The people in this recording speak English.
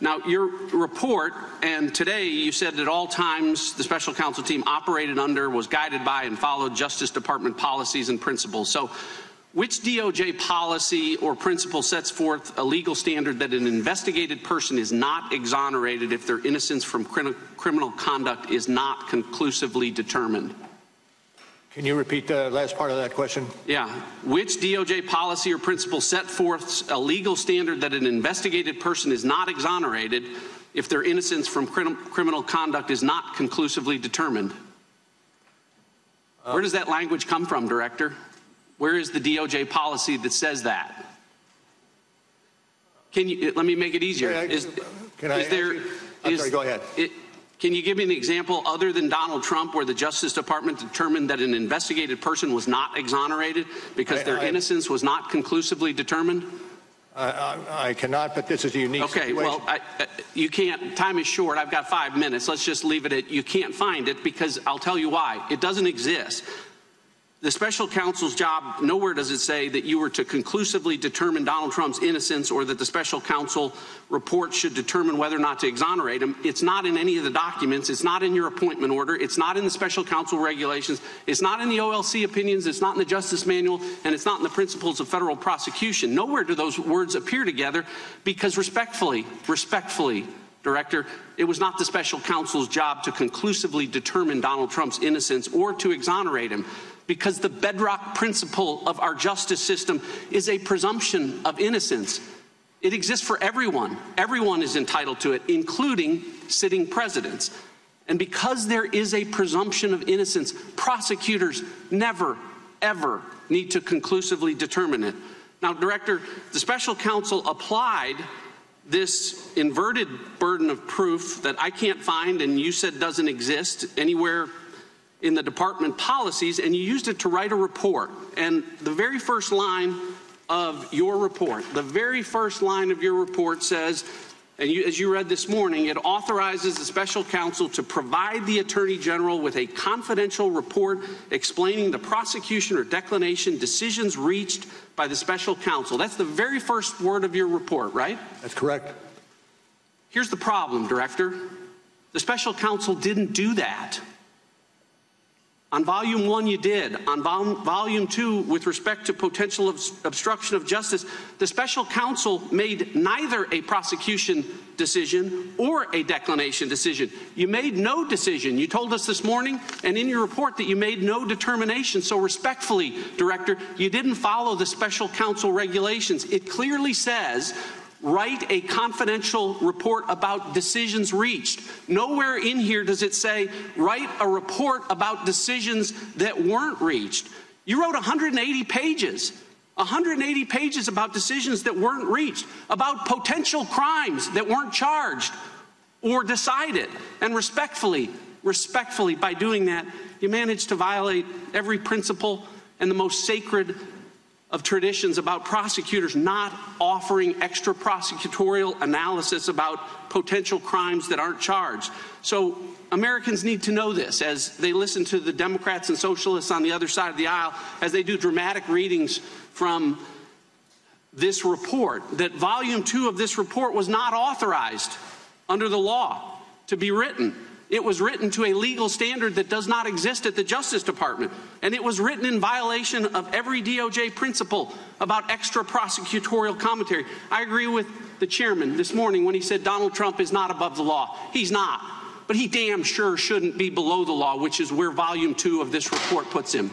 Now, your report, and today you said at all times the special counsel team operated under, was guided by, and followed Justice Department policies and principles. So, which DOJ policy or principle sets forth a legal standard that an investigated person is not exonerated if their innocence from crim- criminal conduct is not conclusively determined? Can you repeat the last part of that question? Yeah. Which DOJ policy or principle set forth a legal standard that an investigated person is not exonerated if their innocence from crim- criminal conduct is not conclusively determined? Where does that language come from, Director? Where is the DOJ policy that says that? Can you let me make it easier? I- Is, can I is there? you- I'm is- sorry, go ahead. it- can you give me an example other than Donald Trump where the Justice Department determined that an investigated person was not exonerated because I- their I- innocence was not conclusively determined? I, I, I cannot, but this is a unique Okay, situation. well, I, I- you can't, time is short. I've got five minutes. Let's just leave it at you can't find it because I'll tell you why. It doesn't exist. The special counsel's job, nowhere does it say that you were to conclusively determine Donald Trump's innocence or that the special counsel report should determine whether or not to exonerate him. It's not in any of the documents. It's not in your appointment order. It's not in the special counsel regulations. It's not in the OLC opinions. It's not in the Justice Manual. And it's not in the principles of federal prosecution. Nowhere do those words appear together because respectfully, respectfully, Director, it was not the special counsel's job to conclusively determine Donald Trump's innocence or to exonerate him because the bedrock principle of our justice system is a presumption of innocence. It exists for everyone. Everyone is entitled to it, including sitting presidents. And because there is a presumption of innocence, prosecutors never, ever need to conclusively determine it. Now, Director, the special counsel applied this inverted burden of proof that I can't find and you said doesn't exist anywhere in the department policies, and you used it to write a report. And the very first line of your report, the very first line of your report says, and you, as you read this morning, it authorizes the special counsel to provide the attorney general with a confidential report explaining the prosecution or declination decisions reached by the special counsel. That's the very first word of your report, right? That's correct. Here's the problem, Director. The special counsel didn't do that. On volume one, you did. On vol- volume two, with respect to potential obs- obstruction of justice, the special counsel made neither a prosecution decision or a declination decision. You made no decision. You told us this morning and in your report that you made no determination. So, respectfully, Director, you didn't follow the special counsel regulations. It clearly says write a confidential report about decisions reached. Nowhere in here does it say write a report about decisions that weren't reached. You wrote 180 pages. 180 pages about decisions that weren't reached, about potential crimes that weren't charged or decided. And respectfully, respectfully, by doing that, you managed to violate every principle and the most sacred of traditions about prosecutors not offering extra prosecutorial analysis about potential crimes that aren't charged. So Americans need to know this as they listen to the Democrats and socialists on the other side of the aisle, as they do dramatic readings from this report, that volume two of this report was not authorized under the law to be written. It was written to a legal standard that does not exist at the Justice Department. And it was written in violation of every DOJ principle about extra prosecutorial commentary. I agree with the chairman this morning when he said Donald Trump is not above the law. He's not. But he damn sure shouldn't be below the law, which is where volume two of this report puts him.